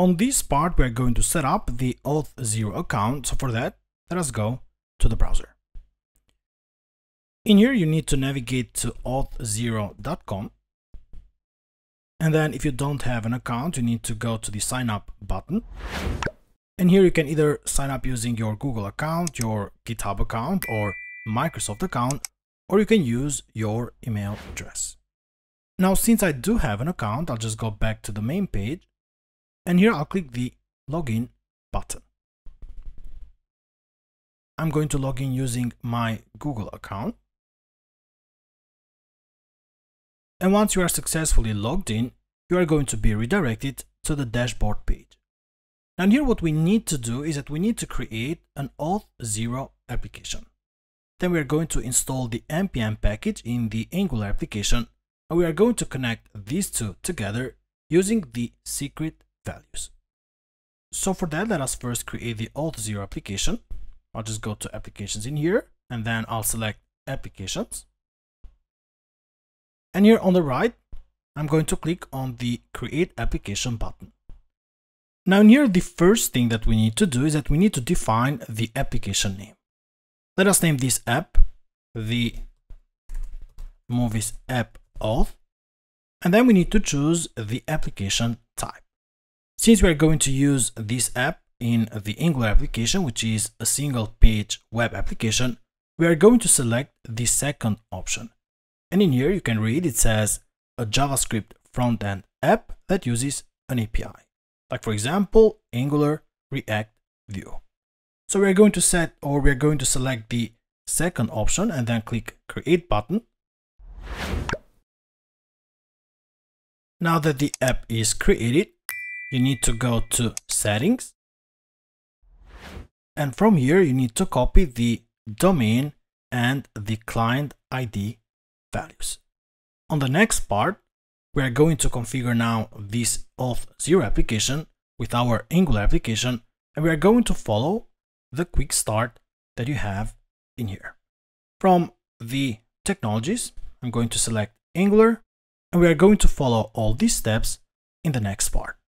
On this part, we're going to set up the Auth0 account. So for that, let us go to the browser. In here, you need to navigate to auth0.com. And then if you don't have an account, you need to go to the sign up button. And here you can either sign up using your Google account, your GitHub account, or Microsoft account, or you can use your email address. Now, since I do have an account, I'll just go back to the main page and here I'll click the login button. I'm going to log in using my Google account. And once you are successfully logged in, you are going to be redirected to the dashboard page. Now here what we need to do is that we need to create an Auth0 application. Then we are going to install the npm package in the Angular application and we are going to connect these two together using the secret values. So for that, let us first create the Auth0 application. I'll just go to applications in here and then I'll select applications. And here on the right, I'm going to click on the create application button. Now here, the first thing that we need to do is that we need to define the application name. Let us name this app the movies app auth and then we need to choose the application. Since we're going to use this app in the Angular application, which is a single page web application, we are going to select the second option. And in here you can read it says a JavaScript front-end app that uses an API. Like for example, Angular React Vue. So we're going to set or we're going to select the second option and then click create button. Now that the app is created, you need to go to settings. And from here, you need to copy the domain and the client ID values. On the next part, we are going to configure now this Auth0 application with our Angular application, and we are going to follow the quick start that you have in here. From the technologies, I'm going to select Angular, and we are going to follow all these steps in the next part.